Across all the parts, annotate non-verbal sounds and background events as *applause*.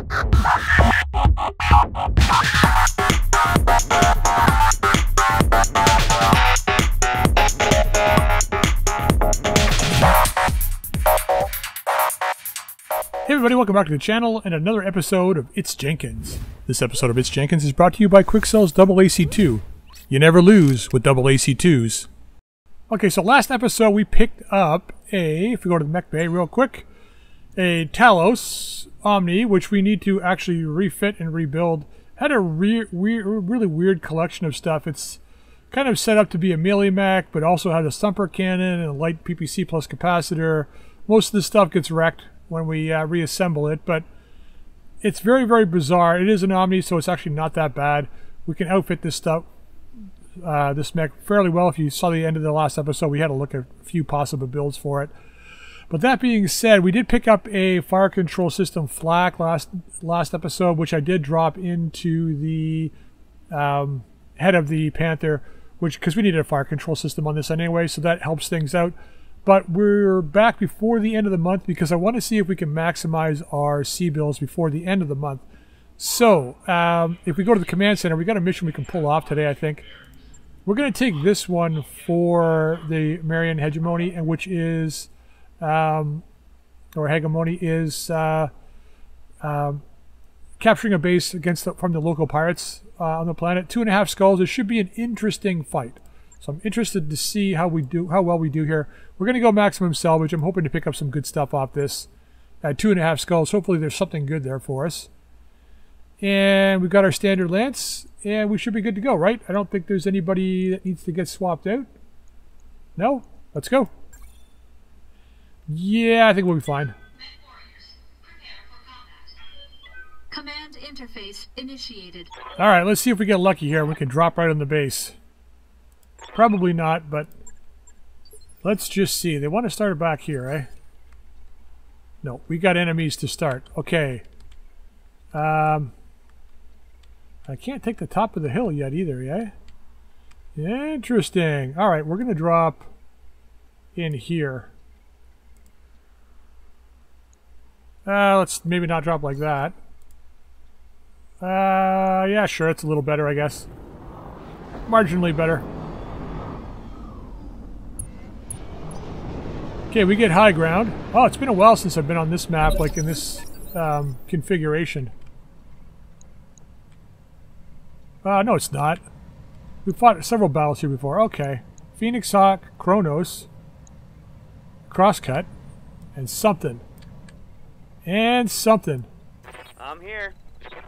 Hey everybody, welcome back to the channel and another episode of It's Jenkins. This episode of It's Jenkins is brought to you by Quikscell's Double AC2. You never lose with Double AC2s. Okay, so last episode we picked up a, if we go to the mech bay real quick, a Talos Omni, which we need to actually refit and rebuild. Had a re re really weird collection of stuff. It's kind of set up to be a melee mech, but also had a stumper cannon and a light PPC plus capacitor. Most of the stuff gets wrecked when we uh, reassemble it, but it's very, very bizarre. It is an Omni, so it's actually not that bad. We can outfit this stuff, uh, this mech fairly well. If you saw the end of the last episode, we had a look at a few possible builds for it. But that being said, we did pick up a fire control system flak last last episode, which I did drop into the um, head of the Panther, which because we needed a fire control system on this anyway, so that helps things out. But we're back before the end of the month because I want to see if we can maximize our C bills before the end of the month. So, um, if we go to the command center, we got a mission we can pull off today, I think. We're going to take this one for the Marian hegemony, and which is, um, or hegemony is uh, um, capturing a base against the, from the local pirates uh, on the planet. Two and a half skulls. It should be an interesting fight. So I'm interested to see how we do, how well we do here. We're going to go maximum salvage. I'm hoping to pick up some good stuff off this. At two and a half skulls. Hopefully there's something good there for us. And we've got our standard lance, and we should be good to go, right? I don't think there's anybody that needs to get swapped out. No? Let's go. Yeah, I think we'll be fine. Command interface initiated. All right, let's see if we get lucky here. We can drop right on the base. Probably not, but let's just see. They want to start back here, eh? No, we got enemies to start. Okay. Um, I can't take the top of the hill yet either, eh? Interesting. All right, we're going to drop in here. Uh, let's maybe not drop like that. Uh, yeah, sure, it's a little better, I guess. Marginally better. Okay, we get high ground. Oh, it's been a while since I've been on this map, like in this um, configuration. Uh, no, it's not. We've fought several battles here before. Okay. Phoenix Hawk, Cronus, Crosscut, and something. And something. I'm here.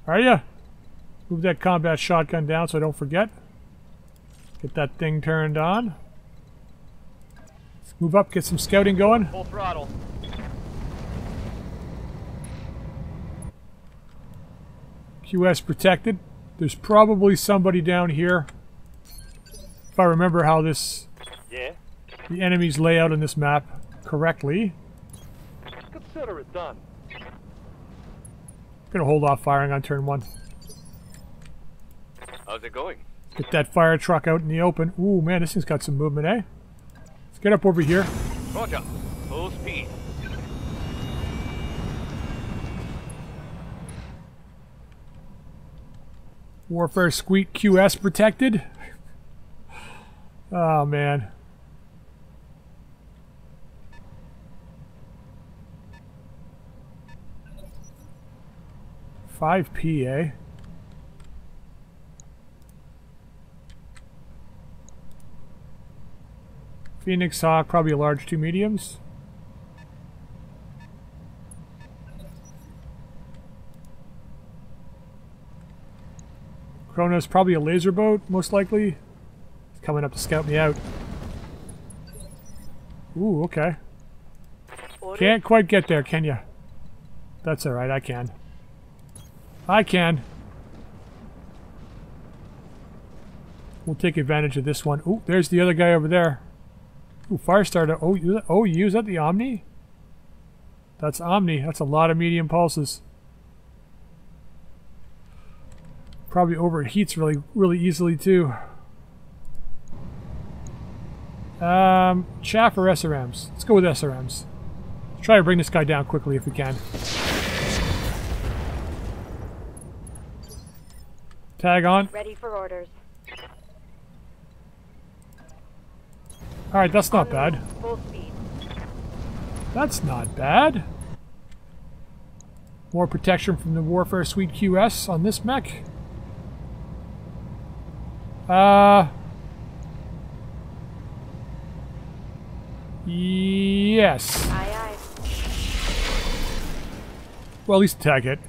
Are you? Move that combat shotgun down so I don't forget. Get that thing turned on. Let's move up, get some scouting going. Full throttle. QS protected. There's probably somebody down here. If I remember how this Yeah. the enemies lay out on this map correctly. Consider it done. Gonna hold off firing on turn one. How's it going? Get that fire truck out in the open. Ooh, man, this thing's got some movement, eh? Let's get up over here. Roger. Full speed. Warfare Suite QS protected. *laughs* Oh, man. Five P, eh? Phoenix Hawk, probably a large two mediums. Cronus, probably a laser boat, most likely. He's coming up to scout me out. Ooh, okay. Can't quite get there, can ya? That's alright, I can. I can. We'll take advantage of this one. Ooh, there's the other guy over there. Ooh, Firestarter. Oh, oh, you is that the Omni? That's Omni. That's a lot of medium pulses. Probably overheats really, really easily too. Um, chaff or SRMs? Let's go with SRMs. Let's try to bring this guy down quickly if we can. Tag on. Ready for orders. Alright, that's not bad. Full speed. That's not bad. More protection from the Warfare Suite QS on this mech. Uh. Yes. Aye, aye. Well, at least tag it.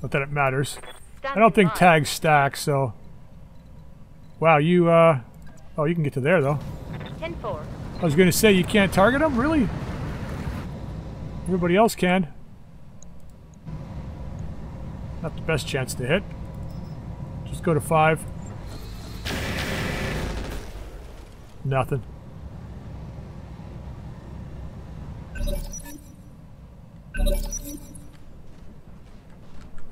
Not that it matters. I don't think tags stack, so. Wow, you, uh. Oh, you can get to there, though. 10-4. I was gonna say, you can't target them? Really? Everybody else can. Not the best chance to hit. Just go to five. Nothing.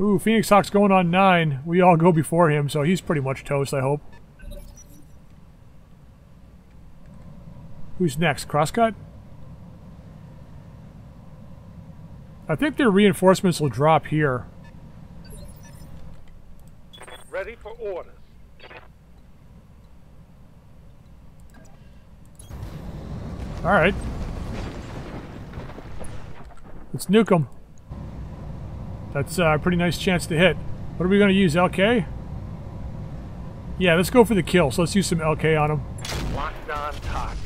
Ooh, Phoenix Hawk's going on nine. We all go before him, so he's pretty much toast, I hope. Who's next? Crosscut? I think their reinforcements will drop here. Ready for orders. Alright. Let's nuke them. That's a pretty nice chance to hit. What are we going to use, LK? Yeah, let's go for the kill. So let's use some LK on them. Locked on target.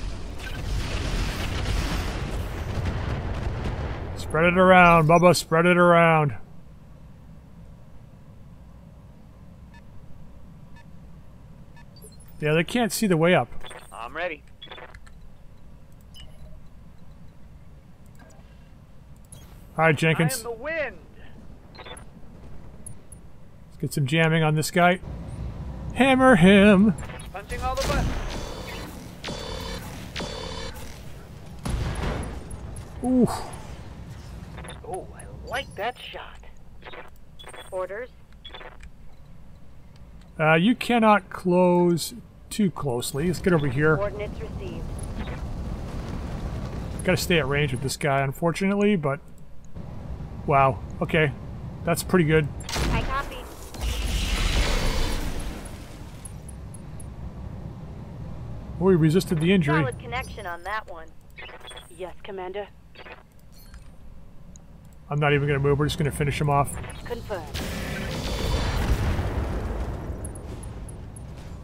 Spread it around, Bubba. Spread it around. Yeah, they can't see the way up. I'm ready. All right, I Jenkins. am the wind. Let's get some jamming on this guy. Hammer him. Punching all the buttons. Ooh. Oh, I like that shot. Orders. Uh, you cannot close too closely. Let's get over here. Coordinates received. Got to stay at range with this guy, unfortunately, but... Wow. Okay. That's pretty good. Oh, he resisted the injury. Solid connection on that one. Yes, Commander. I'm not even going to move. We're just going to finish him off. Confirmed.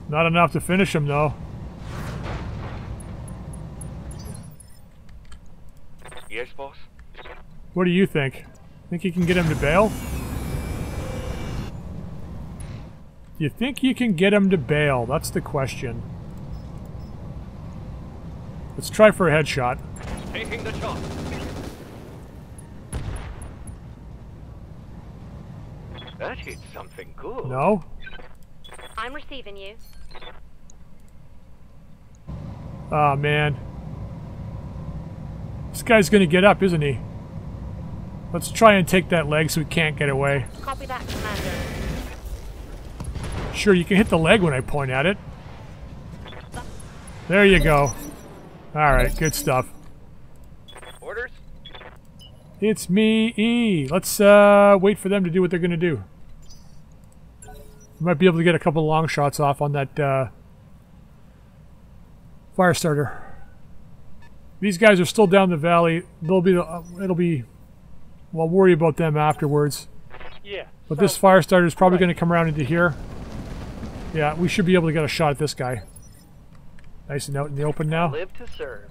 Not enough to finish him, though. Yes, boss. What do you think? Think you can get him to bail? You think you can get him to bail? That's the question. Let's try for a headshot. Taking the shot. That hit something good. No? I'm receiving you. Oh man. This guy's gonna get up, isn't he? Let's try and take that leg so he can't get away. Copy that, Commander. Sure, you can hit the leg when I point at it. There you go. Alright, good stuff. Orders? It's me, E. Let's uh, wait for them to do what they're gonna do. We might be able to get a couple long shots off on that uh, Firestarter. These guys are still down the valley. They'll be. Uh, it'll be. We'll worry about them afterwards. Yeah. But this Firestarter is probably going to come around into here. Yeah, we should be able to get a shot at this guy. Nice and out in the open now. Live to serve.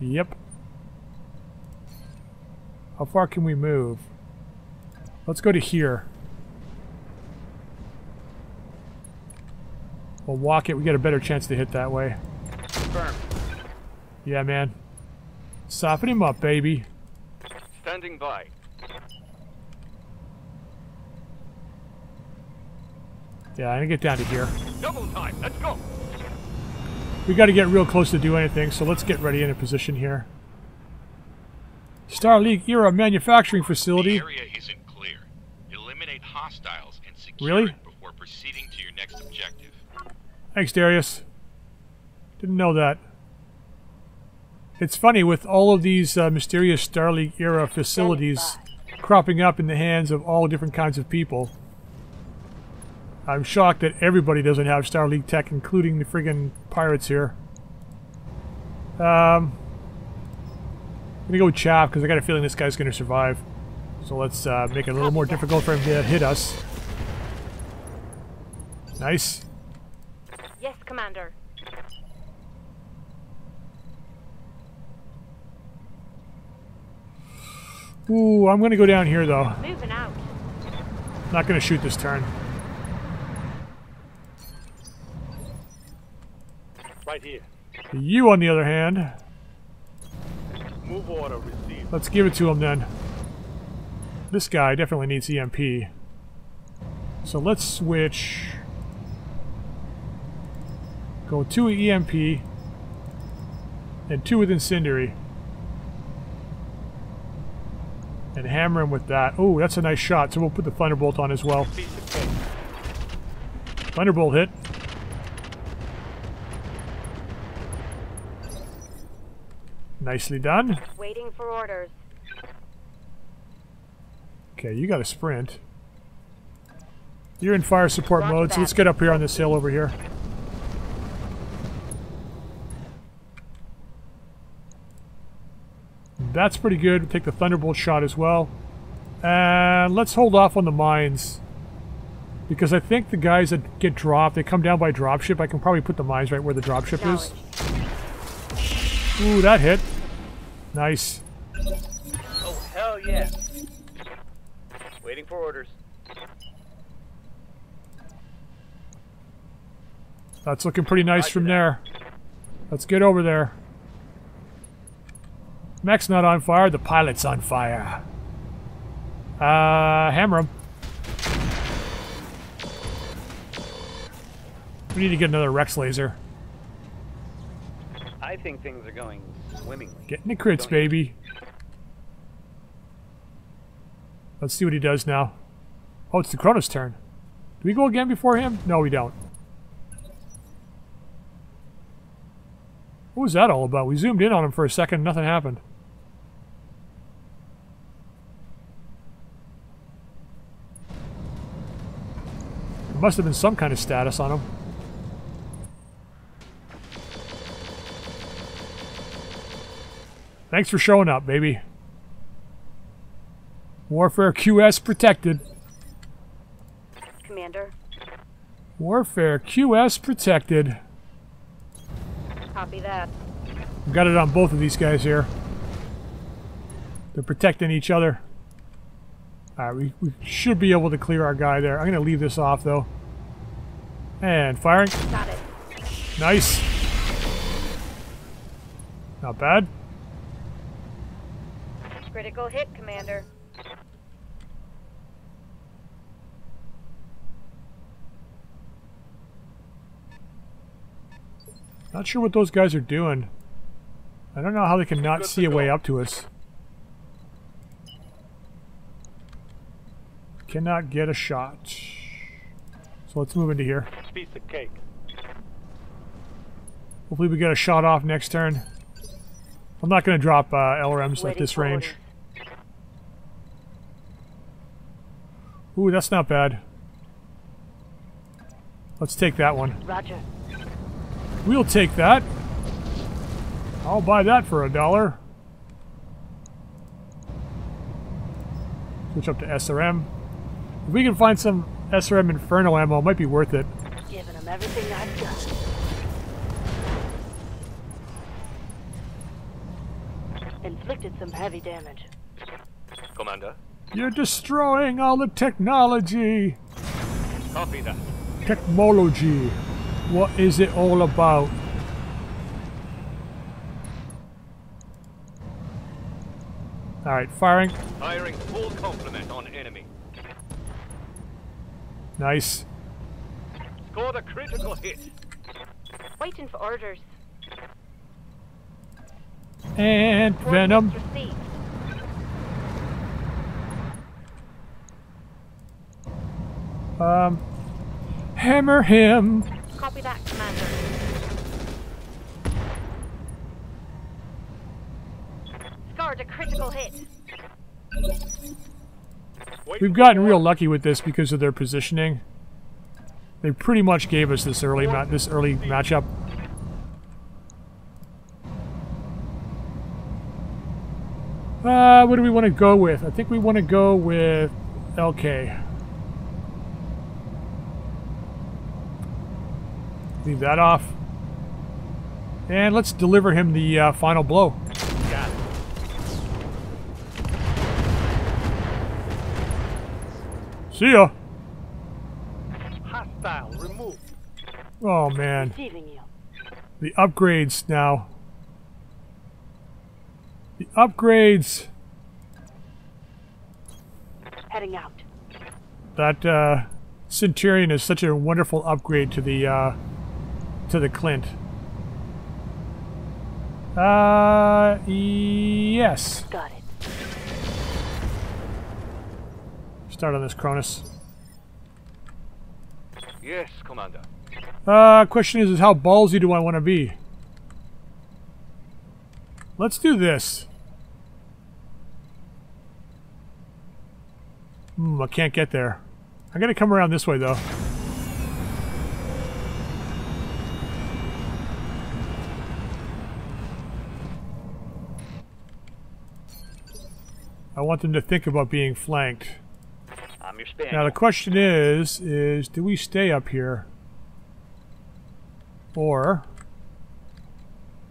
Yep. How far can we move? Let's go to here. We'll walk it. We get a better chance to hit that way. Firm. Yeah, man. Soften him up, baby. Standing by. Yeah, I'm gonna get down to here. Double time. Let's go. We got to get real close to do anything, so let's get ready in a position here. Star League era manufacturing facility. The area isn't clear. Eliminate hostiles and secure Really? it before proceeding to your next objective. Thanks, Darius. Didn't know that. It's funny with all of these uh, mysterious Starleague era facilities cropping up in the hands of all different kinds of people. I'm shocked that everybody doesn't have Star League tech, including the friggin' pirates here. Um, I'm gonna go with Chaff because I got a feeling this guy's gonna survive. So let's uh, make it a little more difficult for him to hit us. Nice. Yes, Commander. Ooh, I'm gonna go down here though. Moving out. Not gonna shoot this turn. Right here. You, on the other hand, Move order received. let's give it to him then. This guy definitely needs EMP. So let's switch. Go two EMP and two with Incendiary. And hammer him with that. Oh, that's a nice shot. So we'll put the Thunderbolt on as well. Piece of cake. Thunderbolt hit. Nicely done. Waiting for orders. Okay, you got a sprint. You're in fire support Roger mode, so let's get up here on this hill over here. That's pretty good. We'll take the Thunderbolt shot as well. And let's hold off on the mines. Because I think the guys that get dropped, they come down by dropship. I can probably put the mines right where the dropship is. Ooh, that hit. Nice. Oh, hell yeah. Waiting for orders. That's looking pretty nice from there. Let's get over there. Mech's not on fire, the pilot's on fire. Uh, hammer him. We need to get another Rex laser. I think things are going swimmingly. Getting the crits, baby. Let's see what he does now. Oh, it's the Cronus turn. Do we go again before him? No, we don't. What was that all about? We zoomed in on him for a second, nothing happened. There must have been some kind of status on him. Thanks for showing up, baby. Warfare QS protected. Commander. Warfare QS protected. Copy that. We've got it on both of these guys here. They're protecting each other. Alright, we, we should be able to clear our guy there. I'm going to leave this off, though. And firing. Got it. Nice. Not bad. Critical hit, Commander. Not sure what those guys are doing. I don't know how they can not see a way up to us. Cannot get a shot. So let's move into here. Piece of cake. Hopefully we get a shot off next turn. I'm not going to drop uh, LRMs at this for range. Ooh, that's not bad. Let's take that one. Roger. We'll take that. I'll buy that for a dollar. Switch up to SRM. If we can find some SRM Inferno ammo, it might be worth it. Giving them everything I've got. Inflicted some heavy damage. Commander. You're destroying all the technology. Copy that. Technology. What is it all about? Alright, firing. Firing full complement on enemy. Nice. Scored a critical hit. Waiting for orders. And Venom. Coordinates received. Um, hammer him. Copy that, Commander. Scored a critical hit. We've gotten real lucky with this because of their positioning. They pretty much gave us this early ma- this early matchup. Uh, what do we want to go with? I think we want to go with LK. Leave that off. And let's deliver him the uh, final blow. Got it. See ya. Hostile removed. Oh man, Receiving you. the upgrades now. The upgrades. Heading out. That uh, Centurion is such a wonderful upgrade to the uh, to the Clint. Uh, yes. Got it. Start on this Cronus. Yes, Commander. Uh, question is, is how ballsy do I want to be? Let's do this. Hmm, I can't get there. I'm gonna come around this way though. I want them to think about being flanked. I'm your spaniel. Now the question is, is do we stay up here? Or,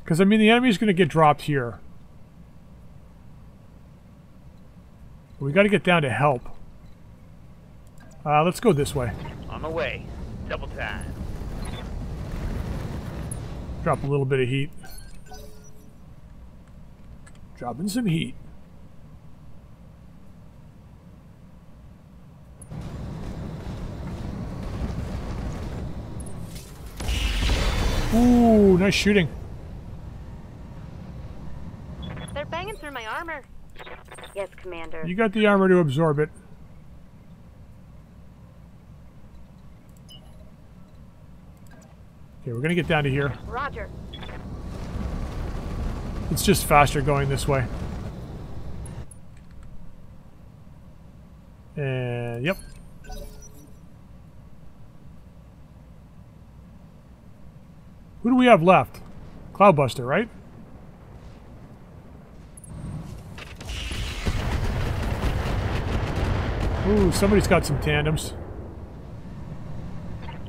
because I mean the enemy's going to get dropped here. We got to get down to help. Uh, let's go this way. On the way. Double time. Drop a little bit of heat. Dropping some heat. Ooh, nice shooting. They're banging through my armor. Yes, Commander. You got the armor to absorb it. Okay, we're gonna get down to here. Roger. It's just faster going this way. And yep. Who do we have left? Cloudbuster, right? Ooh, somebody's got some tandems.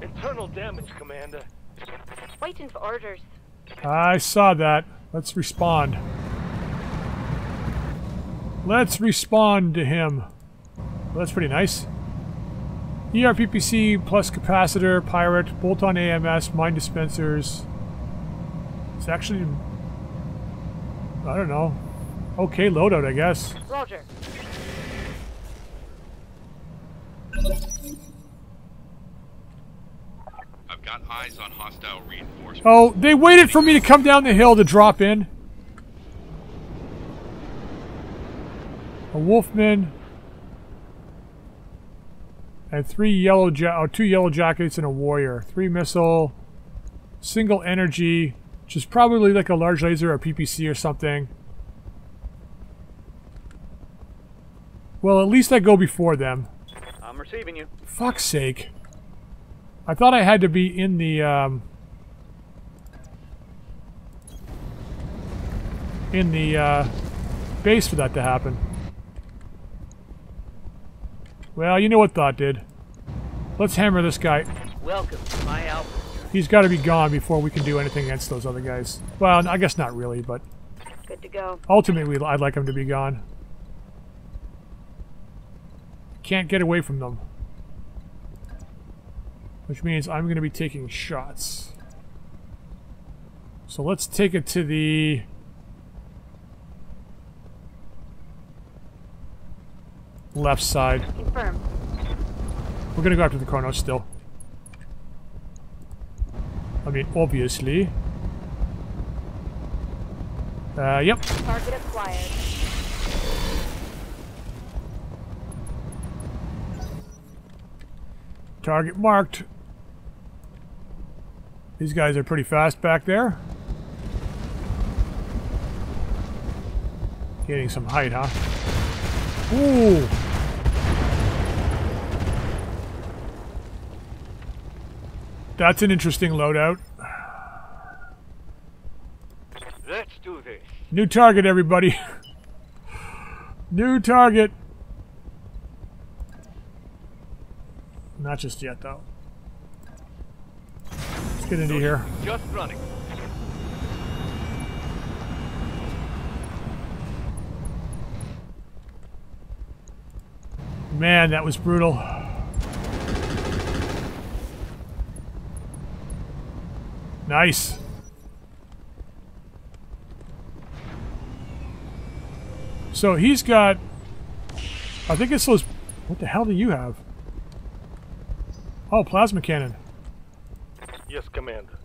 Internal damage, Commander. Waiting for orders. I saw that. Let's respond. Let's respond to him. Well, that's pretty nice. ERPPC plus capacitor, pirate, bolt-on AMS, mine dispensers. It's actually, I don't know, okay loadout, I guess. Roger. I've got eyes on hostile reinforcements. Oh, they waited for me to come down the hill to drop in. A wolfman. And three yellow oh, two yellow jackets and a warrior. Three missile. Single energy. Which is probably like a large laser or PPC or something. Well, at least I go before them. I'm receiving you. Fuck's sake. I thought I had to be in the, um... In the, uh... Base for that to happen. Well, you know what Thought did. Let's hammer this guy. Welcome to my Alpha. He's got to be gone before we can do anything against those other guys. Well, I guess not really, but Good to go. ultimately I'd like him to be gone. Can't get away from them. Which means I'm going to be taking shots. So let's take it to the... Left side. Confirm. We're going to go after the Cronus still. I mean, obviously. Uh, yep. Target acquired. Target marked. These guys are pretty fast back there. Getting some height, huh? Ooh. That's an interesting loadout. Let's do this. New target, everybody. *laughs* New target. Not just yet, though. Let's get into here. Just running. Man, that was brutal. Nice. So he's got... I think it's those... What the hell do you have? Oh, plasma cannon. Yes, Commander.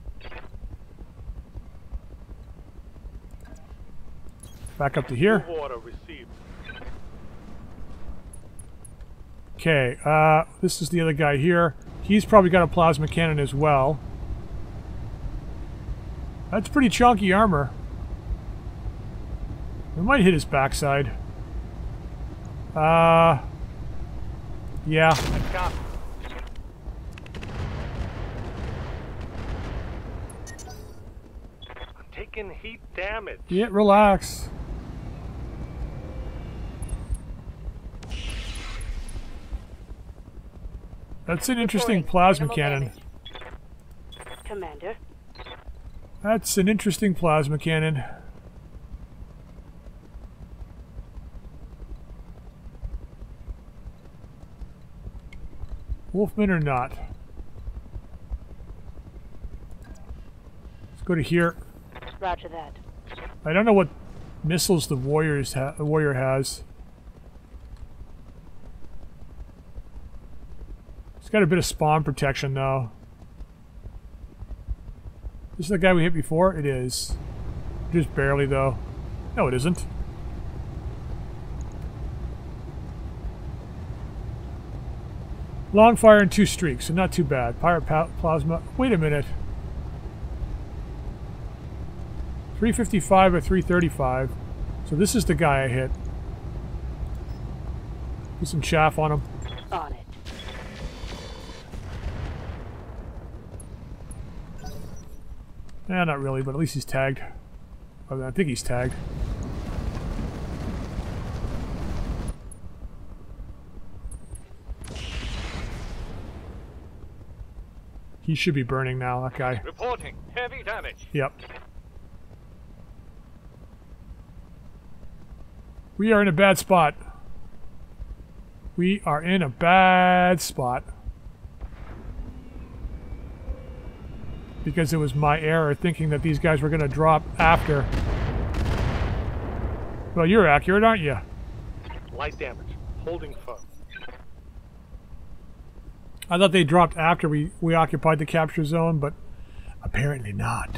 Back up to here. Order received. Okay, uh, this is the other guy here. He's probably got a plasma cannon as well. That's pretty chunky armor. We might hit his backside. Uh, yeah. I'm taking heat damage. Yeah, relax. That's an interesting plasma cannon. Commander. That's an interesting plasma cannon. Wolfman or not? Let's go to here. Roger that. I don't know what missiles the warriors ha the warrior has. It's got a bit of spawn protection though. This is the guy we hit before? It is. Just barely though. No, it isn't. Long fire and two streaks, so not too bad. Pirate plasma. Wait a minute. 355 or 335. So this is the guy I hit. Put some chaff on him. On it. Eh, not really, but at least he's tagged. Oh, I think he's tagged. He should be burning now, that guy. Reporting. Heavy damage. Yep. We are in a bad spot. We are in a bad spot. Because it was my error thinking that these guys were going to drop after. Well, you're accurate, aren't you? Light damage. Holding firm. I thought they dropped after we, we occupied the capture zone, but apparently not.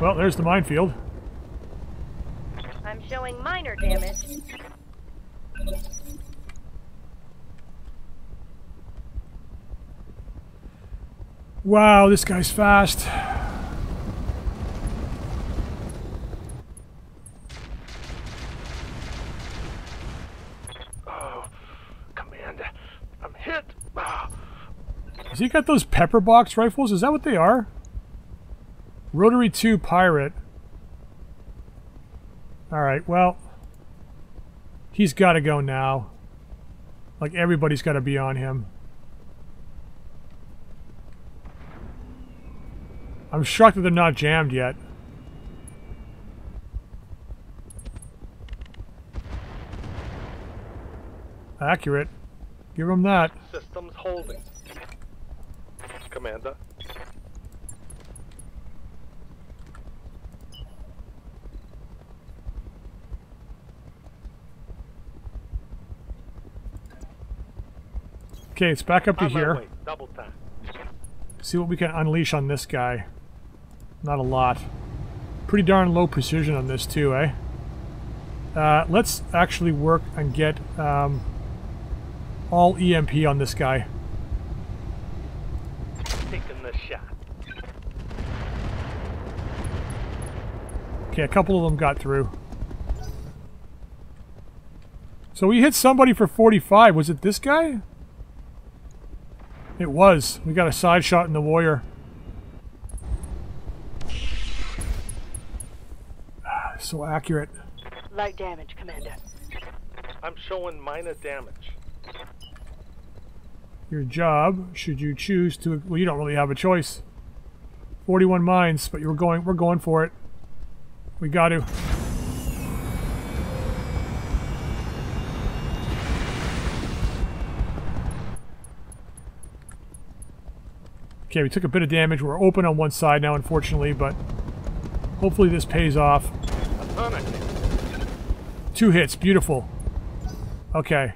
Well, there's the minefield. I'm showing minor damage. Wow, this guy's fast. Oh, Commander. I'm hit. Ah. Has he got those pepper box rifles? Is that what they are? Rotary 2 Pirate. Alright, well. He's got to go now. Like, everybody's got to be on him. I'm shocked that they're not jammed yet. Accurate. Give him that. Systems holding. Commander. Okay, it's back up to here. Double time. See what we can unleash on this guy. Not a lot. Pretty darn low precision on this too, eh? Uh, let's actually work and get um, all EMP on this guy. Taking the shot. Okay, a couple of them got through. So we hit somebody for 45. Was it this guy? It was. We got a side shot in the warrior. *sighs* So accurate. Light damage, Commander. I'm showing minor damage. Your job, should you choose to well you don't really have a choice. 41 mines, but you're going we're going for it. We got to. Okay, we took a bit of damage. We're open on one side now, unfortunately, but hopefully this pays off. Two hits, beautiful. Okay.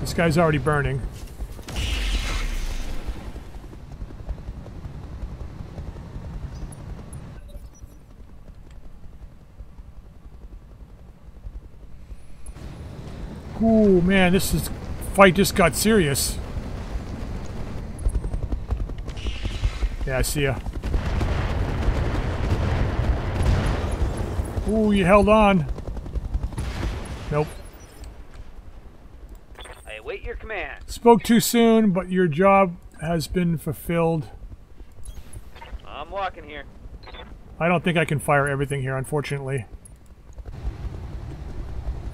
This guy's already burning. Ooh, man, this is fight just got serious. Yeah, I see ya. Ooh, you held on. Nope. I await your command. Spoke too soon, but your job has been fulfilled. I'm walking here. I don't think I can fire everything here, unfortunately.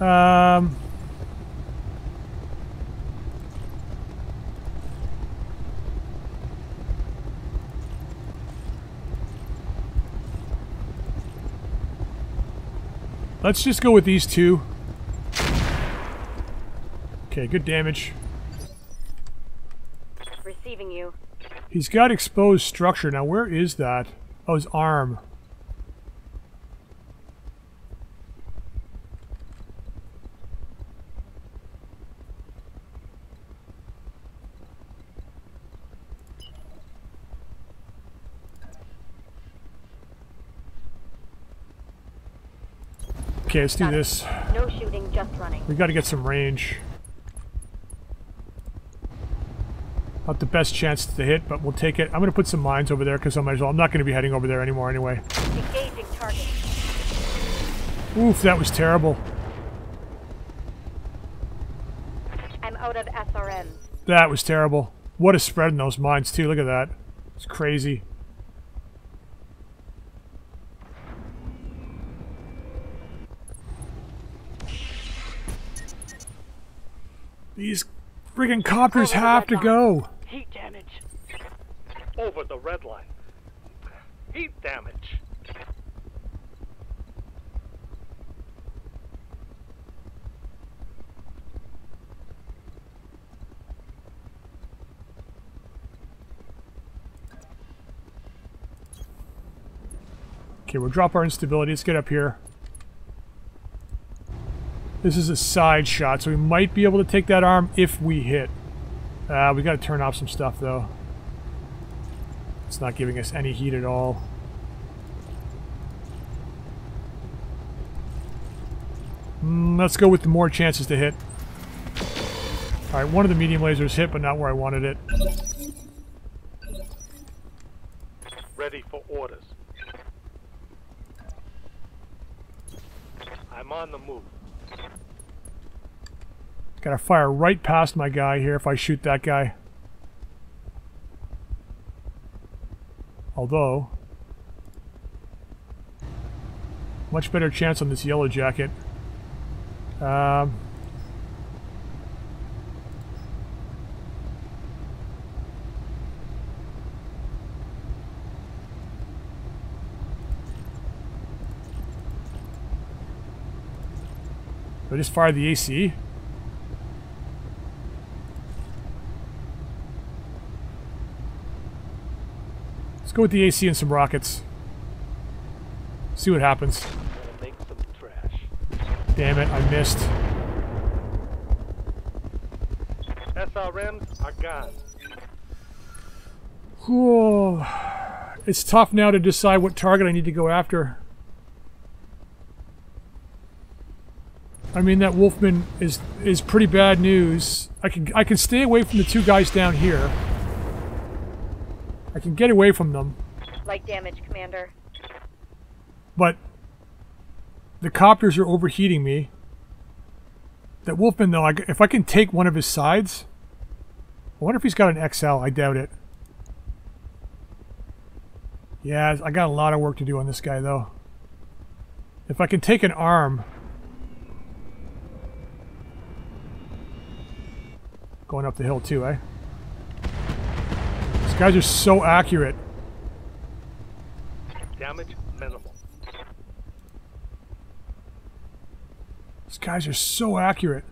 Um... Let's just go with these two. Okay, good damage. Receiving you. He's got exposed structure. Now, where is that? Oh, his arm. Okay, let's do this. No shooting, just running. We got to get some range. Not the best chance to hit, but we'll take it. I'm going to put some mines over there because I might as well. I'm not going to be heading over there anymore anyway. Engaging target. Oof, that was terrible. I'm out of SRMs. That was terrible. What a spread in those mines, too. Look at that. It's crazy. These friggin' copters Over have to line. go. Heat damage. Over the red line. Heat damage. Okay, we'll drop our instability. Let's get up here. This is a side shot, so we might be able to take that arm if we hit. Uh, we got to turn off some stuff, though. It's not giving us any heat at all. Mm, let's go with the more chances to hit. Alright, one of the medium lasers hit, but not where I wanted it. Ready for orders. I'm on the move. Gotta fire right past my guy here if I shoot that guy. Although, much better chance on this yellow jacket. Um, I just fired the AC? Go with the AC and some rockets. See what happens. Damn it, I missed. SRMs are gone. Whew. It's tough now to decide what target I need to go after. I mean that Wolfman is is pretty bad news. I can I can stay away from the two guys down here. I can get away from them, Light damage, Commander. but the copters are overheating me. That Wolfman, though, I, if I can take one of his sides, I wonder if he's got an XL. I doubt it. Yeah, I got a lot of work to do on this guy, though. If I can take an arm... Going up the hill, too, eh? Guys are so accurate. Damage minimal. These guys are so accurate.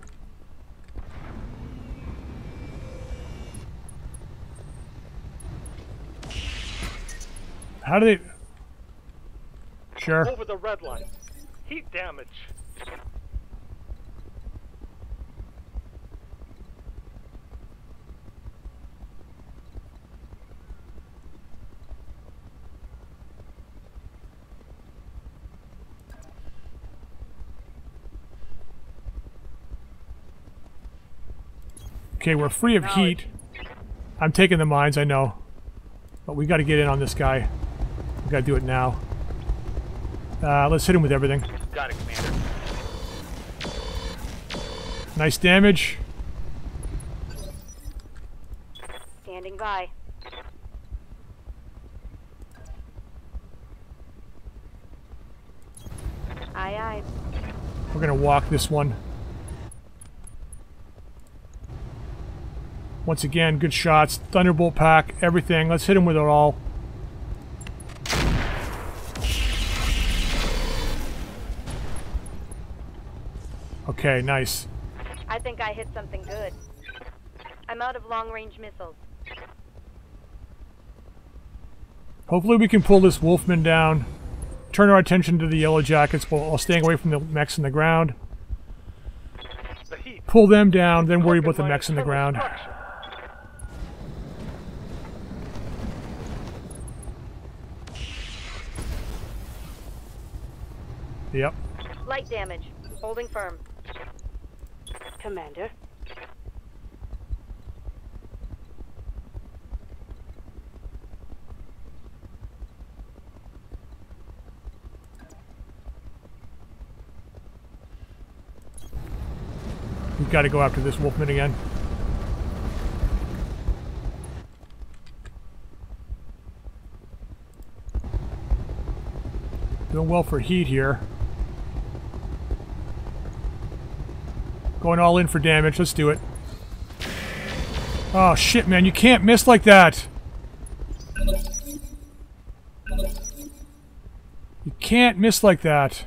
How do they... Sure. Over the red line. Heat damage. Okay, we're free of heat. I'm taking the mines, I know. But we got to get in on this guy. We got to do it now. Uh, let's hit him with everything. Got it, Commander. Nice damage. Standing by. Aye, aye. We're going to walk this one. Once again, good shots. Thunderbolt pack, everything. Let's hit him with it all. Okay, nice. I think I hit something good. I'm out of long-range missiles. Hopefully we can pull this Wolfman down. Turn our attention to the Yellow Jackets while staying away from the mechs in the ground. Pull them down, then worry about the Focus mechs in the line ground. Yep. Light damage. Holding firm. Commander, We've got to go after this Wolfman again. Doing well for heat here. Going all in for damage. Let's do it. Oh shit, man. You can't miss like that. You can't miss like that.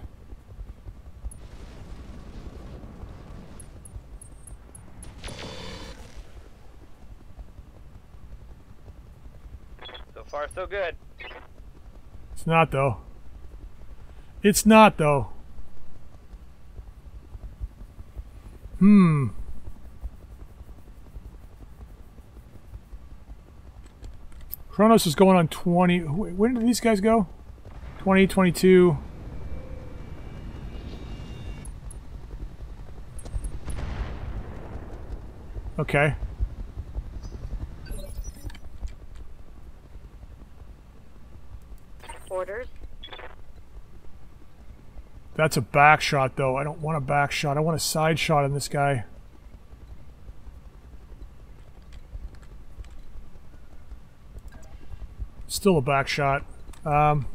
So far, so good. It's not, though. It's not, though. Hmm. Cronus is going on 20. When did these guys go? 20, 22. Okay. Orders. That's a back shot, though. I don't want a back shot. I want a side shot on this guy. Still a back shot. Um,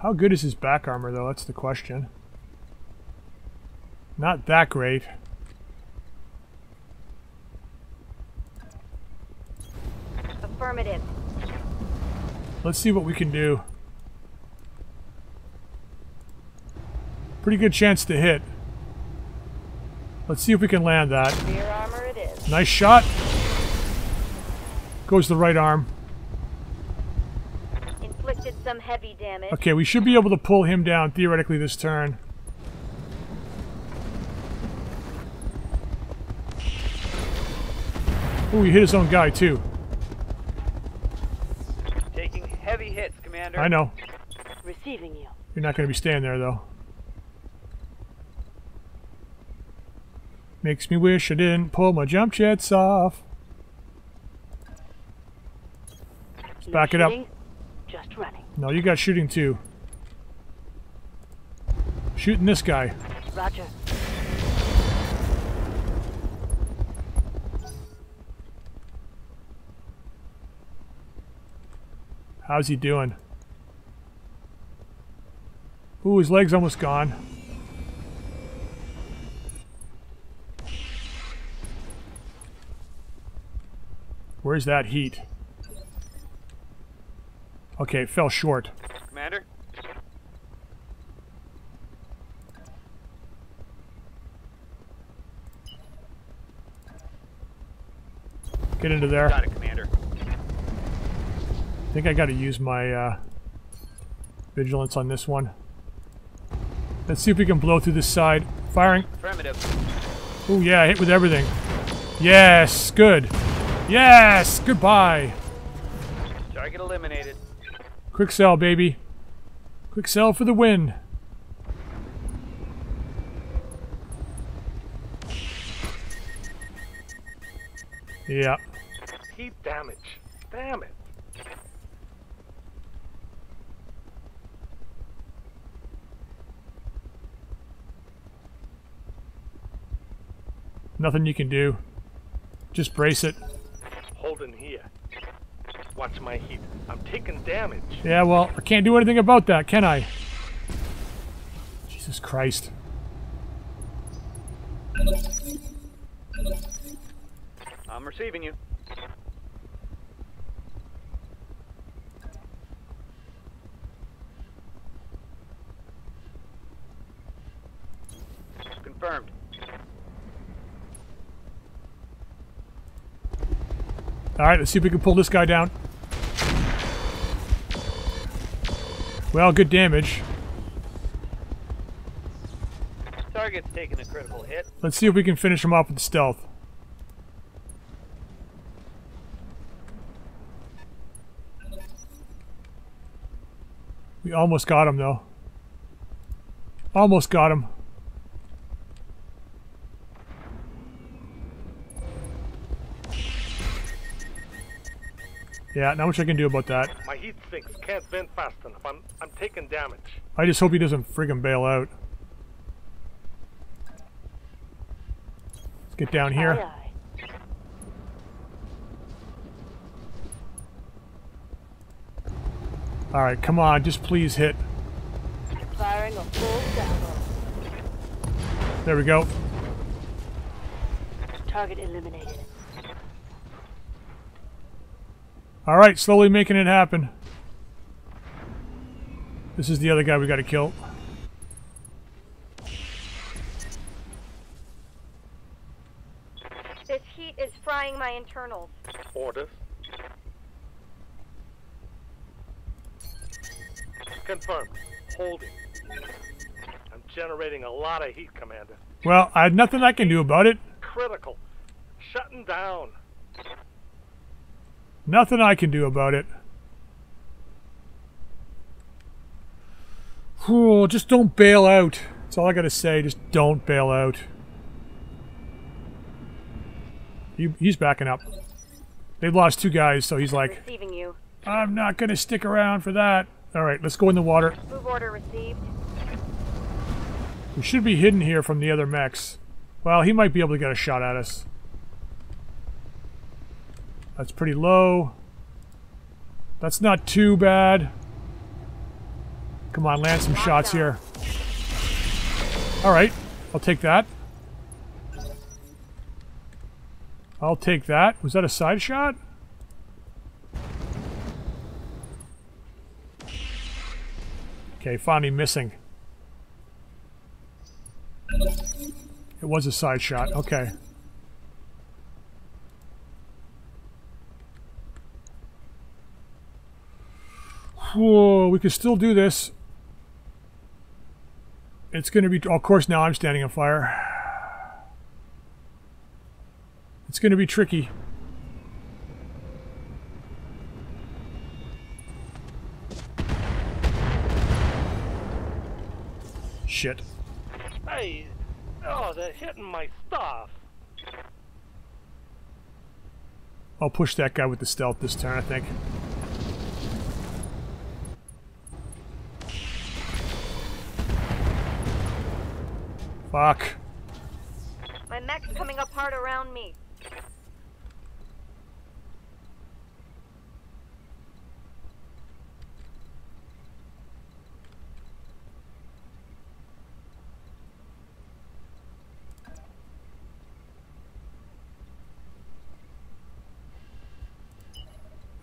how good is his back armor, though? That's the question. Not that great. Affirmative. Let's see what we can do. Pretty good chance to hit. Let's see if we can land that. Armor it is. Nice shot. Goes the right arm. Inflicted some heavy damage. Okay, we should be able to pull him down theoretically this turn. Oh, he hit his own guy too. Taking heavy hits, Commander. I know. receiving you. You're not going to be staying there though. Makes me wish I didn't pull my jump jets off. Let's back it up. Just running. No, you got shooting too. Shooting this guy. Roger. How's he doing? Ooh, his leg's almost gone. Where's that heat? Okay, it fell short. Commander? Get into there. Got it, Commander. I think I gotta use my uh, vigilance on this one. Let's see if we can blow through this side. Firing. Affirmative. Oh yeah, hit with everything. Yes, good. Yes, goodbye. Target eliminated. Quikscell, baby. Quikscell for the win. Yeah. Heat damage. Damn it. Nothing you can do. Just brace it. Holding here. Watch my heat. I'm taking damage. Yeah, well, I can't do anything about that, can I? Jesus Christ. I'm receiving you. Confirmed. Alright, let's see if we can pull this guy down. Well, good damage. Target's taking a critical hit. Let's see if we can finish him off with stealth. We almost got him, though. Almost got him. Yeah, not much I can do about that. My heat sinks can't vent fast enough. I'm I'm taking damage. I just hope he doesn't friggin' bail out. Let's get down here. Aye, aye. Alright, come on, just please hit. Firing a full salvo. There we go. Target eliminated. Alright, slowly making it happen. This is the other guy we gotta kill. This heat is frying my internals. Orders. Confirmed. Holding. I'm generating a lot of heat, Commander. Well, I had nothing I can do about it. Critical. Shutting down. Nothing I can do about it. Whew, just don't bail out. That's all I gotta say. Just don't bail out. He, he's backing up. They've lost two guys, so he's like, you. I'm not gonna stick around for that. Alright, let's go in the water. Move order received. We should be hidden here from the other mechs. Well, he might be able to get a shot at us. That's pretty low. That's not too bad. Come on, land some shots here. Alright, I'll take that. I'll take that. Was that a side shot? Okay, finally missing. It was a side shot. Okay. Whoa, we can still do this. It's going to be... Of course, now I'm standing on fire. It's going to be tricky. Shit. Hey, oh, they're hitting my stuff. I'll push that guy with the stealth this turn, I think. Fuck. My mech's coming apart around me.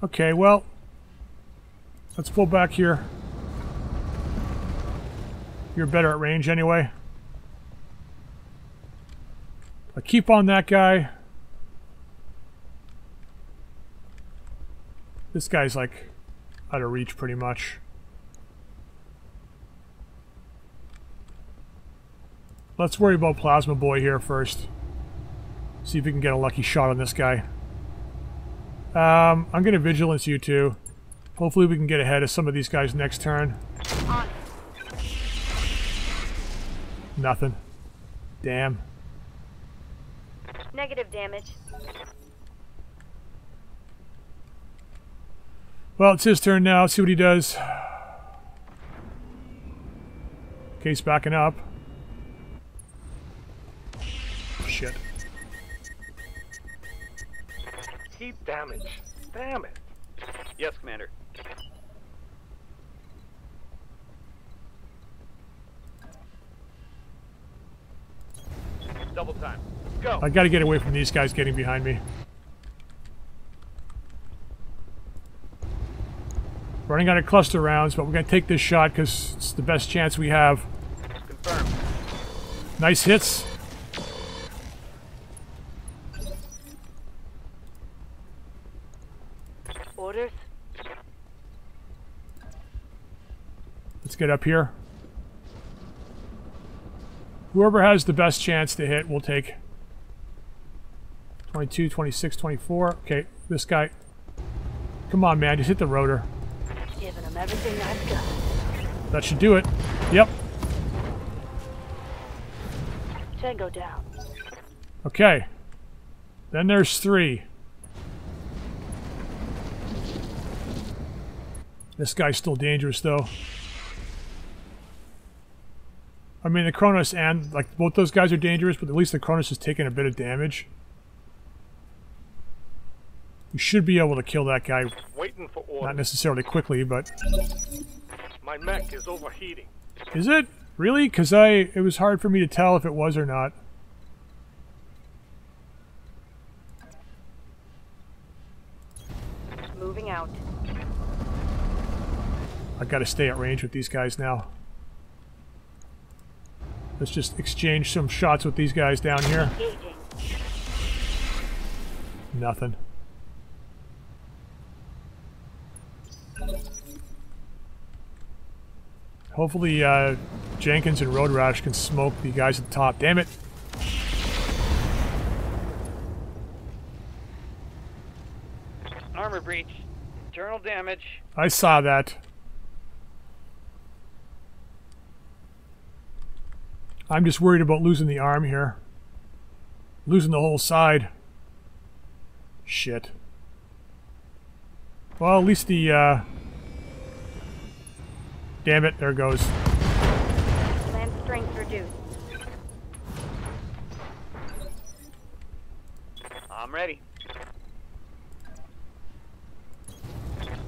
Okay, well, let's pull back here. You're better at range anyway. I keep on that guy. This guy's like out of reach pretty much. Let's worry about Plasma Boy here first. See if we can get a lucky shot on this guy. Um, I'm going to Vigilance you two. Hopefully we can get ahead of some of these guys next turn. Nothing. Damn. Negative damage. Well, it's his turn now. See what he does. Case backing up. Shit. Heat damage. Damn it. Yes, Commander. Double time. Go. I gotta get away from these guys getting behind me. Running out of cluster rounds, but we're gonna take this shot because it's the best chance we have. Confirmed. Nice hits. Orders? Let's get up here. Whoever has the best chance to hit will take 22, 26, 24. Okay, this guy. Come on, man. Just hit the rotor. Giving them everything I've got. That should do it. Yep. Tango down. Okay. Then there's three. This guy's still dangerous, though. I mean, the Cronus and, like, both those guys are dangerous, but at least the Cronus is taking a bit of damage. We should be able to kill that guy, Waiting for not necessarily quickly, but... My mech is overheating. Is it? Really? Because I, it was hard for me to tell if it was or not. Moving out. I've gotta stay at range with these guys now. Let's just exchange some shots with these guys down here. Nothing. Hopefully, uh, Jenkins and Road Rash can smoke the guys at the top. Damn it! Armor breach. Internal damage. I saw that. I'm just worried about losing the arm here. Losing the whole side. Shit. Well, at least the, uh... Damn it, there it goes. Land strength reduced. I'm ready.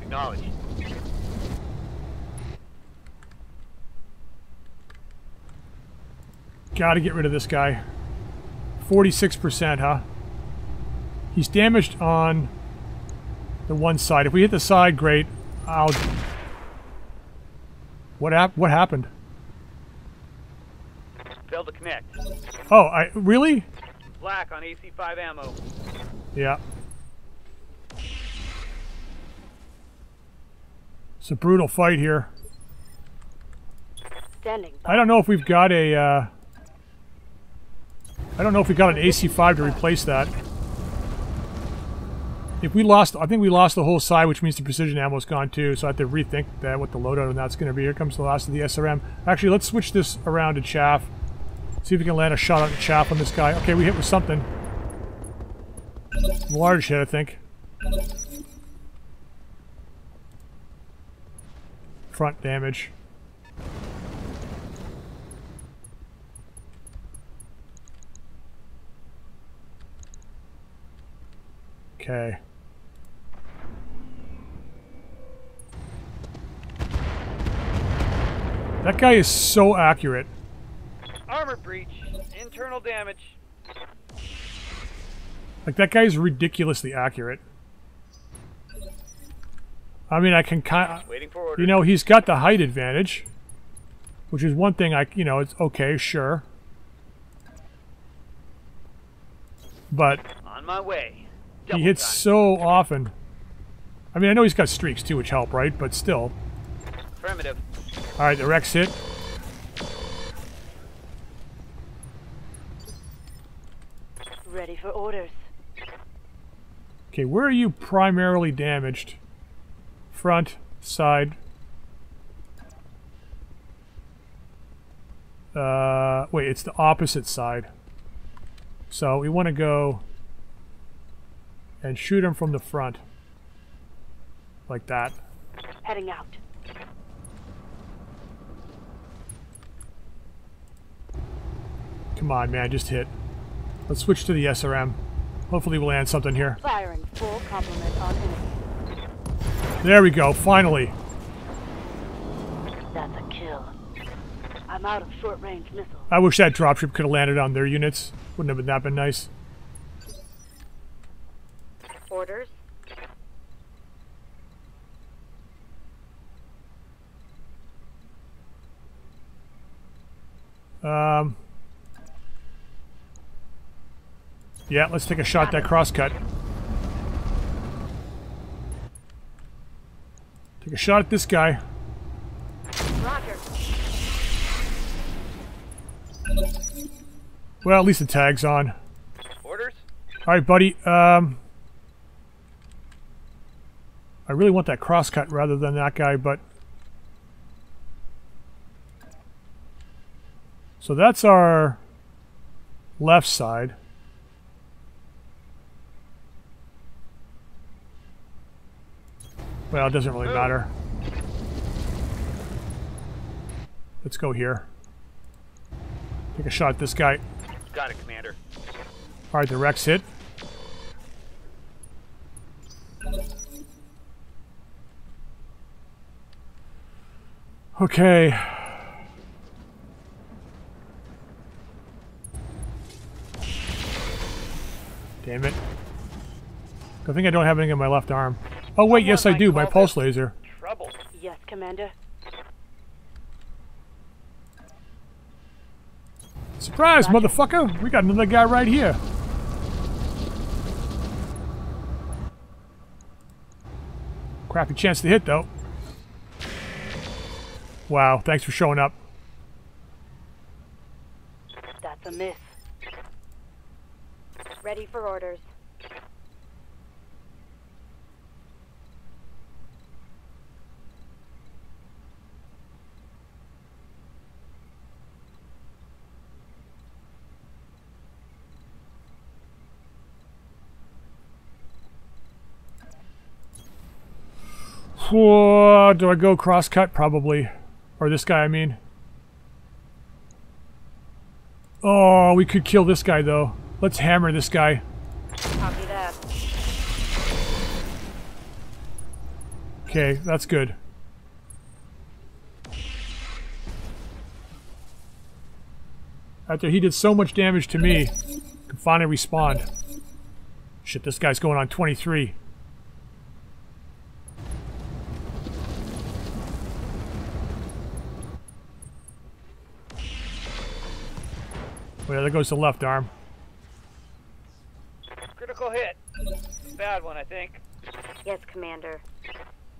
Acknowledged. Gotta get rid of this guy. 46%, huh? He's damaged on the one side. If we hit the side, great. I'll... What hap- What happened? Failed to connect. Oh, I... Really? Black on AC5 ammo. Yeah. It's a brutal fight here. Standing I don't know if we've got a, uh... I don't know if we got an AC5 to replace that. If we lost, I think we lost the whole side, which means the precision ammo's gone too. So I have to rethink that what the loadout on that's going to be. Here comes the last of the SRM. Actually, let's switch this around to chaff. See if we can land a shot on chaff on this guy. Okay, we hit with something. Large hit, I think. Front damage. Okay. That guy is so accurate. Armor breach. Internal damage. Like that guy is ridiculously accurate. I mean, I can kind Waiting for orders. you know, he's got the height advantage, which is one thing I, you know, it's okay, sure. But On my way. he hits time. so often. I mean, I know he's got streaks too, which help, right? But still. Affirmative. All right, the Rex hit. Ready for orders. Okay, where are you primarily damaged? Front, side. Uh, wait, it's the opposite side. So we want to go and shoot him from the front. Like that. Heading out. Come on, man, just hit. Let's switch to the SRM. Hopefully we'll land something here. Firing full complement on enemy. There we go, finally. That's a kill. I'm out of short range missiles. I wish that dropship could have landed on their units. Wouldn't have been that been nice. Orders? Um, yeah, let's take a shot at that crosscut. Take a shot at this guy. Roger. Well, at least the tag's on. Orders. All right, buddy. Um, I really want that crosscut rather than that guy, but so that's our left side. Well, it doesn't really matter. Let's go here. Take a shot at this guy. Got it, Commander. All right, the Rex hit. Okay. Damn it. I think I don't have anything in my left arm. Oh wait, yes I do, my pulse laser. Trouble. Yes, Commander. Surprise, motherfucker! We got another guy right here. Crappy chance to hit, though. Wow, thanks for showing up. That's a miss. Ready for orders. Whoa, do I go crosscut? Probably. Or this guy, I mean. Oh, we could kill this guy, though. Let's hammer this guy. Copy that. Okay, that's good. After he did so much damage to me, can finally respond. Shit, this guy's going on 23. Well, there goes the left arm. Critical hit. Bad one, I think. Yes, Commander.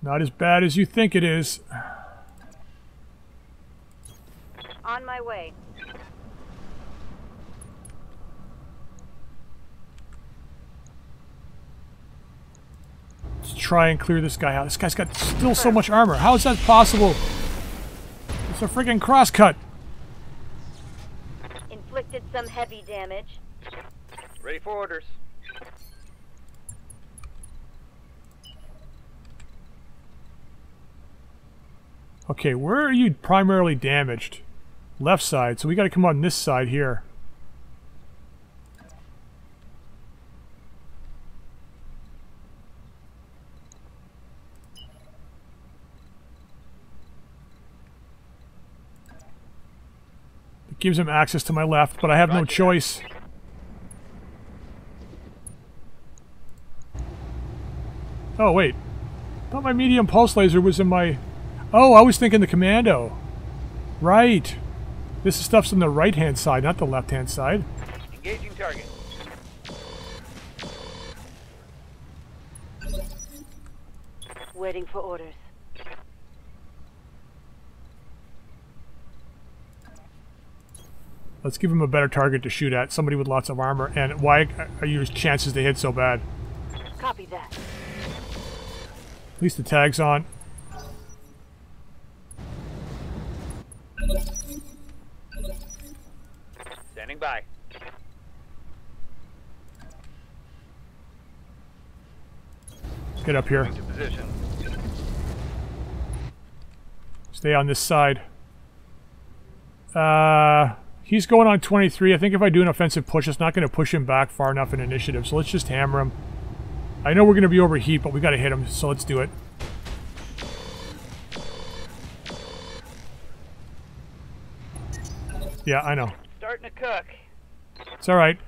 Not as bad as you think it is. On my way. Let's try and clear this guy out. This guy's got still so much armor. How is that possible? It's a freaking crosscut. Inflicted some heavy damage. Ready for orders. Okay, where are you primarily damaged? Left side, so we gotta come on this side here. Gives him access to my left, but I have no Roger that. choice. Oh, wait. I thought my medium pulse laser was in my... Oh, I was thinking the commando. Right. This stuff's on the right-hand side, not the left-hand side. Engaging target. Waiting for orders. Let's give him a better target to shoot at. Somebody with lots of armor. And why are your chances to hit so bad? Copy that. At least the tag's on. Standing by. Get up here. Moving to position. Stay on this side. Uh, he's going on 23. I think if I do an offensive push, it's not going to push him back far enough in initiative. So let's just hammer him. I know we're going to be overheat, but we got to hit him. So let's do it. Yeah, I know. Starting to cook. It's all right.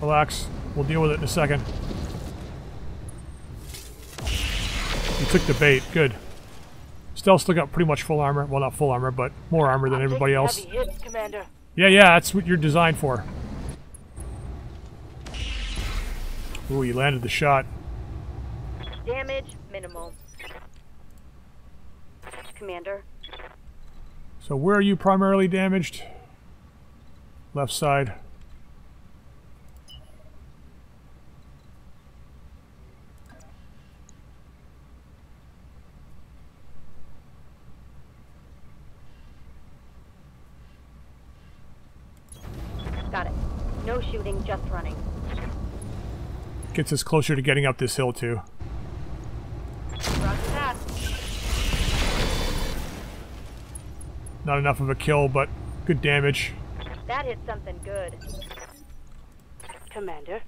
Relax. We'll deal with it in a second. You took the bait. Good. Still still got pretty much full armor. Well, not full armor, but more armor than everybody else. Hits, Commander. Yeah, yeah, that's what you're designed for. Ooh, you landed the shot. Damage minimal. Commander, So where are you primarily damaged? Left side. got it. No shooting, just running. Gets us closer to getting up this hill too. Not enough of a kill, but good damage. That hit something good. Commander.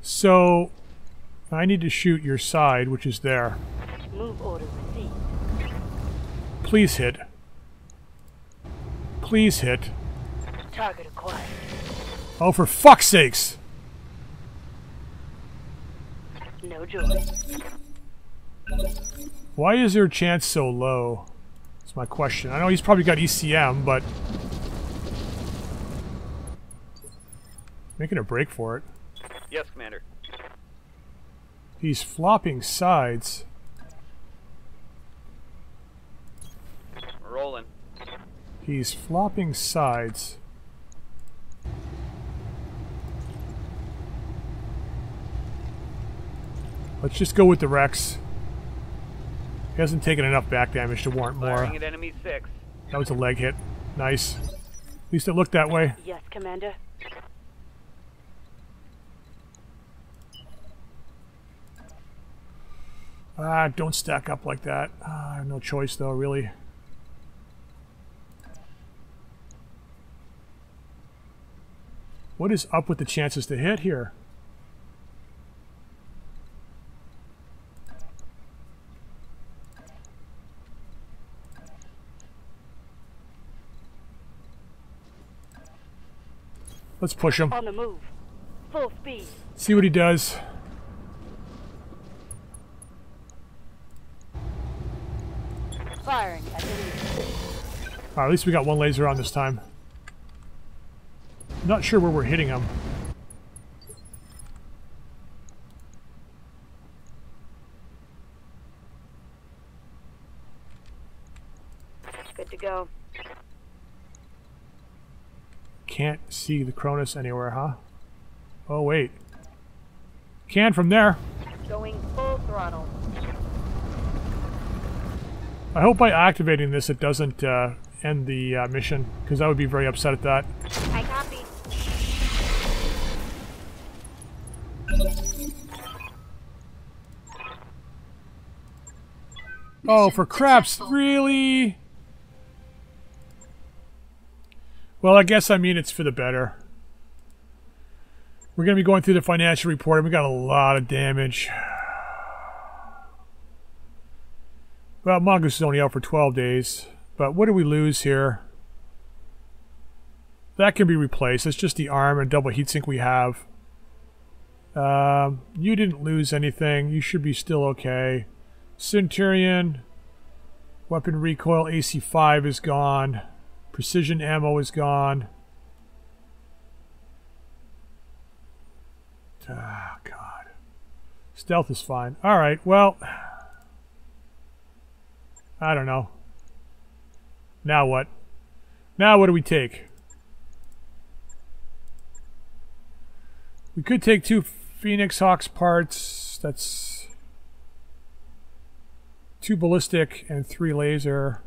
So I need to shoot your side, which is there. Move order received. Please hit. Please hit. Target acquired. Oh, for fuck's sakes! No joy. Why is your chance so low? That's my question. I know he's probably got ECM, but... Making a break for it. Yes, Commander. He's flopping sides. Rolling. He's flopping sides. Let's just go with the Rex. He hasn't taken enough back damage to warrant more. At enemy six. That was a leg hit. Nice. At least it looked that way. Yes, Commander. Ah, don't stack up like that. Ah, I have no choice though, really. What is up with the chances to hit here? Let's push him. On the move. Full speed. See what he does. Firing at. Alright, at least we got one laser on this time. Not sure where we're hitting him. Good to go. Can't see the Cronus anywhere, huh? Oh, wait. Can from there. Going full throttle. I hope by activating this it doesn't uh, end the uh, mission, because I would be very upset at that. I copy. Oh, for craps, really? Well, I guess I mean it's for the better. We're going to be going through the financial report, and we got a lot of damage. Well, Mongoose is only out for 12 days, but what do we lose here? that can be replaced. It's just the arm and double heatsink we have. Um, you didn't lose anything. You should be still okay. Centurion, weapon recoil AC5 is gone. Precision ammo is gone. Ah, God. Stealth is fine. Alright, well... I don't know. Now what? Now what do we take? We could take two Phoenix Hawks parts. That's two ballistic and three laser.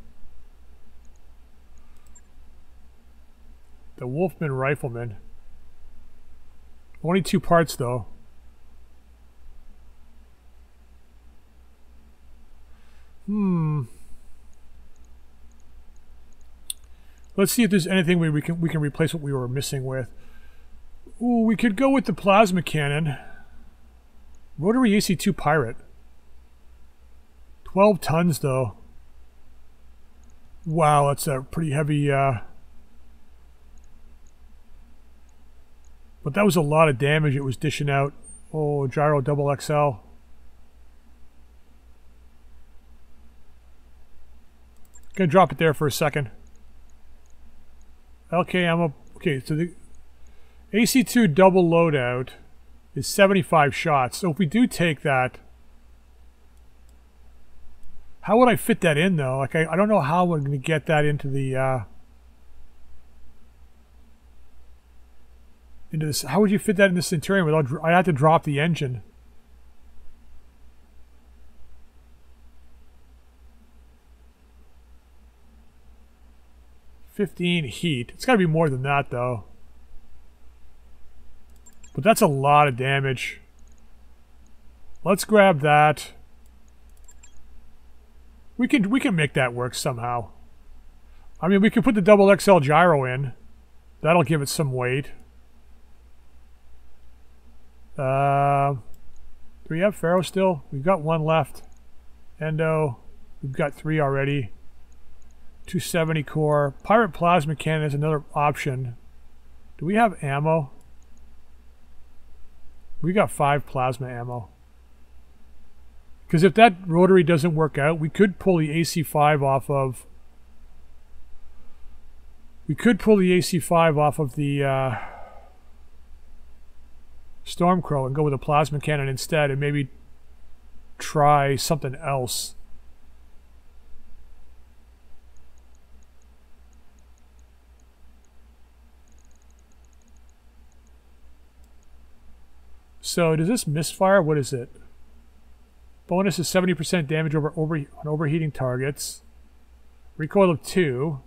The Wolfman Rifleman. Only two parts though. Hmm. Let's see if there's anything we, we can we can replace what we were missing with. Ooh, we could go with the plasma cannon. Rotary AC2 Pirate. 12 tons though. Wow, that's a pretty heavy uh But that was a lot of damage it was dishing out. Oh, gyro double XL. Gonna drop it there for a second. Okay, I'm a okay. So the AC2 double loadout is 75 shots. So if we do take that, how would I fit that in though? Like I, I don't know how we're going to get that into the uh, into this. How would you fit that in the Centurion without? I had to drop the engine. Fifteen heat. It's got to be more than that though. But that's a lot of damage. Let's grab that. We can we can make that work somehow. I mean, we can put the double XL gyro in. That'll give it some weight. Uh, do we have Ferro still? We've got one left. Endo. We've got three already. 270 core. Pirate Plasma Cannon is another option. Do we have ammo? We got five plasma ammo. Because if that rotary doesn't work out, we could pull the AC5 off of... We could pull the AC5 off of the uh, Stormcrow and go with a plasma cannon instead and maybe try something else. So does this misfire? What is it? Bonus is 70% damage over, over on overheating targets. Recoil of 2.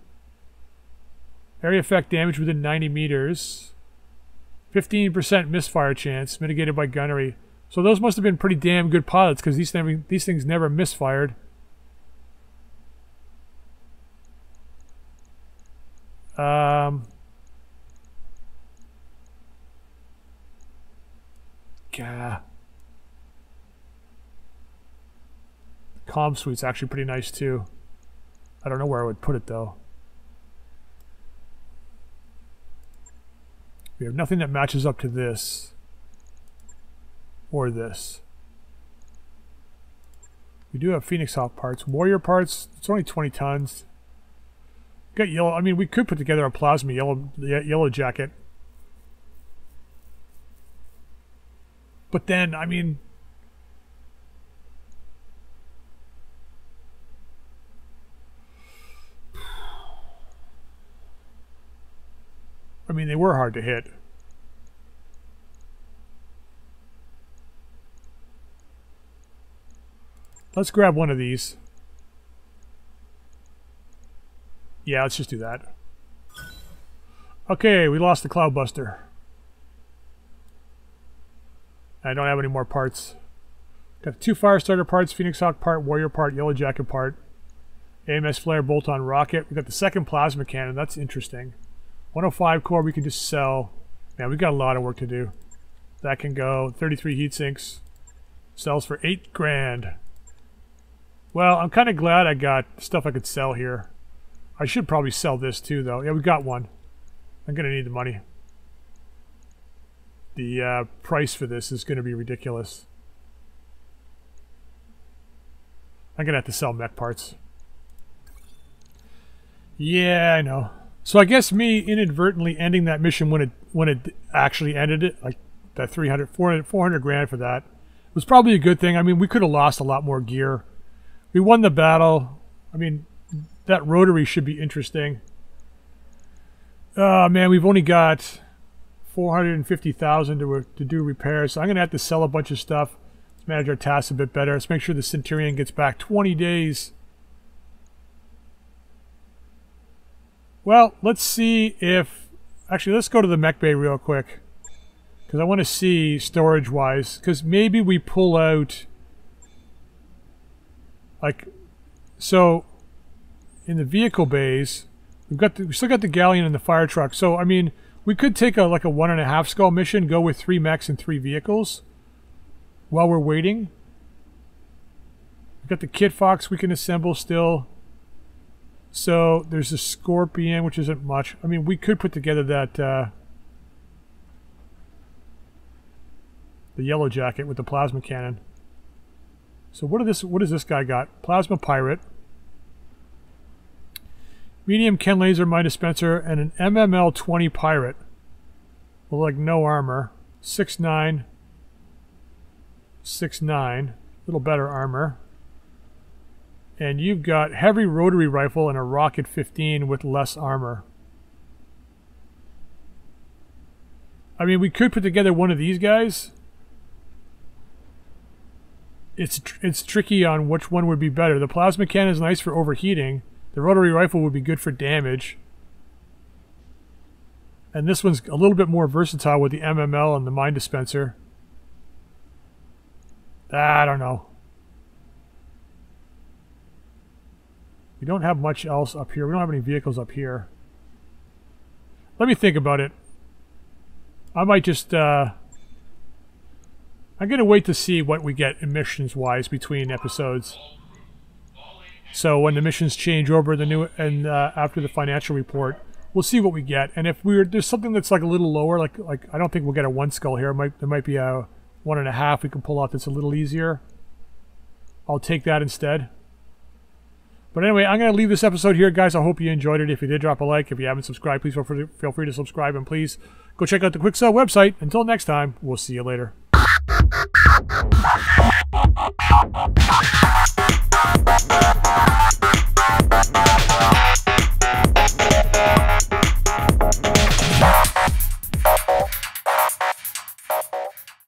Area effect damage within 90 meters. 15% misfire chance, mitigated by gunnery. So those must have been pretty damn good pilots, because these, these things never misfired. Um, Gah. Comm suite's actually pretty nice too. I don't know where I would put it though. We have nothing that matches up to this. Or this. We do have Phoenix Hawk parts. Warrior parts, it's only 20 tons. Got yellow, I mean we could put together a plasma yellow yellow jacket. But then, I mean, I mean, they were hard to hit. Let's grab one of these. Yeah, let's just do that. Okay, we lost the Cloudbuster. I don't have any more parts. Got two Firestarter parts, Phoenix Hawk part, Warrior part, Yellow Jacket part, AMS Flare bolt-on rocket. We got the second plasma cannon. That's interesting. 105 core we can just sell. Man, we've got a lot of work to do. That can go. 33 heat sinks. Sells for 8 grand. Well, I'm kind of glad I got stuff I could sell here. I should probably sell this too, though. Yeah, we got one. I'm gonna need the money. The uh, price for this is gonna be ridiculous. I'm gonna have to sell mech parts. Yeah, I know. So I guess me inadvertently ending that mission when it when it actually ended it, like that 300, 400, 400 grand for that, was probably a good thing. I mean, we could have lost a lot more gear. We won the battle. I mean, that rotary should be interesting. Oh man, we've only got 450,000 to, to do repairs. So I'm going to have to sell a bunch of stuff. Let's manage our tasks a bit better. Let's make sure the Centurion gets back 20 days. Well, let's see if... Actually, let's go to the mech bay real quick. Because I want to see storage-wise. Because maybe we pull out... Like... So, in the vehicle bays, we've got the, we still got the galleon and the fire truck. So, I mean, we could take a like a one and a half skull mission, go with three mechs and three vehicles while we're waiting. We've got the Kit Fox we can assemble still. So there's a Scorpion, which isn't much. I mean, we could put together that uh, the yellow jacket with the plasma cannon. So what, this, what does this guy got? Plasma Pirate. Medium Ken Laser Mine Dispenser and an MML 20 Pirate. With like no armor. 6'9. 6'9. A little better armor. And you've got heavy rotary rifle and a rocket 15 with less armor. I mean, we could put together one of these guys. It's it's tricky on which one would be better. The plasma cannon is nice for overheating. The rotary rifle would be good for damage. And this one's a little bit more versatile with the MML and the mine dispenser. Ah, I don't know. We don't have much else up here. We don't have any vehicles up here. Let me think about it. I might just, uh... I'm going to wait to see what we get emissions-wise between episodes. So when the missions change over the new and uh, after the financial report, we'll see what we get. And if we're there's something that's like a little lower, like like I don't think we'll get a one skull here. It might there might be a one and a half we can pull off that's a little easier. I'll take that instead. But anyway, I'm going to leave this episode here, guys. I hope you enjoyed it. If you did, drop a like. If you haven't subscribed, please feel free to, feel free to subscribe. And please go check out the Quikscell website. Until next time, we'll see you later.